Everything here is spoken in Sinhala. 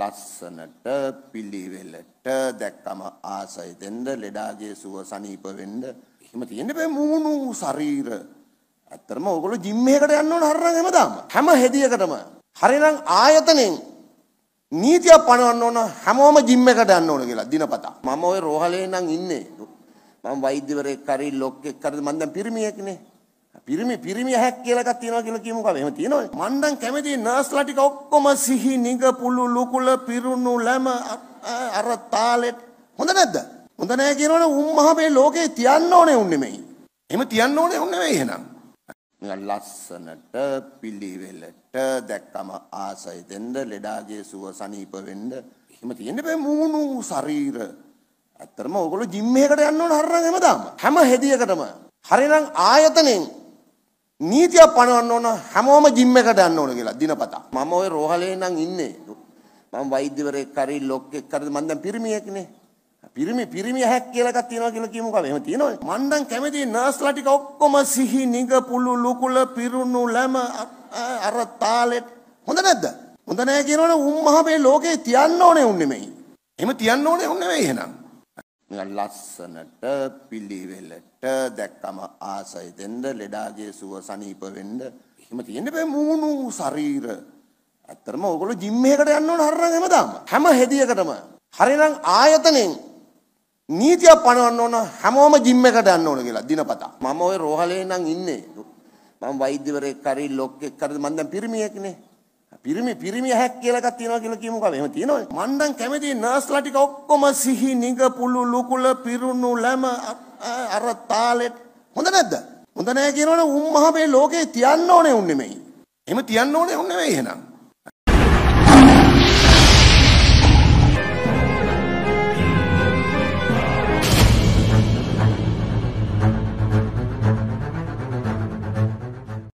ලස්සනට පිළිවෙලට දැක්කම ආසයි දෙන්න ලෙඩාගේ සුව සනීප වෙන්න. එහෙම තියෙන්න බෑ මූණු ශරීර. ඇත්තටම ඕගොල්ලෝ ජිම් එකකට යන්න ඕන හරිනම් හැමදාම. හැම හෙදියකටම. හරිනම් ආයතනෙන් නීතියක් පනවන්න ඕන හැමෝම ජිම් එකට යන්න ඕන කියලා දිනපතා. මම ওই රෝහලේ නම් ඉන්නේ. මම වෛද්‍යවරයෙක් කරි ලොක්ෙක් කරි මම දැන් පිරිමියෙක්නේ. පිරිමි පිරිමි හැක් කියලා එකක් තියෙනවා කියලා කියමුකෝ එහෙම තියෙනවද මං නම් කැමති නර්ස්ලා ටික ඔක්කොම සිහි නිග පුළු ලුකුල පිරුණු ලැම අර තාලෙට. හොඳ නැද්ද? හොඳ නැහැ කියනවනේ උම්මහ මේ ලෝකේ තියන්න ඕනේ උන් නෙමෙයි. එහෙම තියන්න ඕනේ උන් නෙමෙයි එහෙනම්. නිකන් ලස්සනට පිළිවෙලට දැක්කම ආසයි දෙන්න ලෙඩාගේ සුව සනීප වෙන්න. එහෙම තියෙන්න බෑ මූණු ශරීර. ඇත්තටම ඕගොල්ලෝ ජිම් එකකට යන්න ඕන හරිනම් හැමදාම හැම හෙදියකටම. හරිනම් ආයතනෙන්. නීතියක් පනවන්න ඕන හැමෝම ජිම් එකට යන්න ඕන කියලා දිනපතා. මම ওই රෝහලේ නම් ඉන්නේ. මම වෛද්‍යවරයෙක් කරි ලොක්ෙක් කරි මම දැන් පිරිමියෙක්නේ. පිරිමි පිරිමි හැක් කියලා එකක් තියෙනවා කියලා කියමුකෝ එහෙම තියෙනවද? මං නම් කැමති නර්ස්ලා ටික ඔක්කොම සිහි නිග පුළු ලුකුල පිරුණු ලැම අර තාලෙට හොඳ නැද්ද? හොඳ නැහැ කියනවනේ උම්මහ මේ ලෝකේ තියන්න ඕනේ උන් නෙමෙයි. එහෙම තියන්න ඕනේ උන් නෙමෙයි එහෙනම් ලස්සනට පිළිවෙලට දැක්කම ආසයි දෙන්න ලෙඩාගේ සුව සනීප වෙන්න. එහෙම තියෙන්න බෑ මූණු ශරීර. ඇත්තටම ඕගොල්ලෝ ජිම් එකකට යන්න ඕන හරිනම් හැමදාම. හැම හෙදියකටම. හරිනම් ආයතනෙන් නීතියක් පනවන්න ඕන හැමෝම ජිම් එකට යන්න ඕන කියලා දිනපතා. මම ওই රෝහලේ නම් ඉන්නේ. මම වෛද්‍යවරයෙක් කරි ලොක්ෙක් කරි මම දැන් පිරිමියෙක්නේ. පිරිමි පිරිමි හැක් කියලා එකක් තියෙනවා කියලා කියමුකෝ එහෙම තියෙනවද? මං නම් කැමති නර්ස්ලා ටික ඔක්කොම සිහි නිග පුළු ලුකුල පිරුණු ලැම අර තාලෙට හොඳ නැද්ද? හොඳ නැහැ කියනවනේ උම්මහ මේ ලෝකේ තියන්න ඕනේ උන් නෙමෙයි. එහෙම තියන්න ඕනේ උන් නෙමෙයි එහෙනම්.